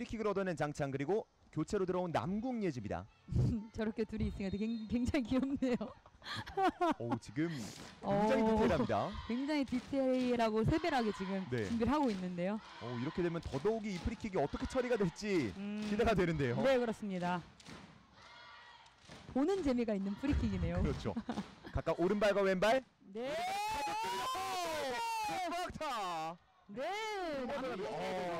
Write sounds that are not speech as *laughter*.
프리킥을 얻어낸 장창 그리고 교체로 들어온 남궁 예지입니다. *laughs* 저렇게 둘이 있으니까 되게 굉장히 귀엽네요. *laughs* 오 지금 굉장히 오, 디테일합니다. 굉장히 디테일하고 세밀하게 지금 네. 준비를 하고 있는데요. 오 이렇게 되면 더더욱이 이 프리킥이 어떻게 처리가 될지 음, 기대가 되는데요. 네 그렇습니다. 보는 재미가 있는 프리킥이네요. 그렇죠. 각각 오른발과 왼발. 네. 네. 네. 네. 어. 남궁 선수.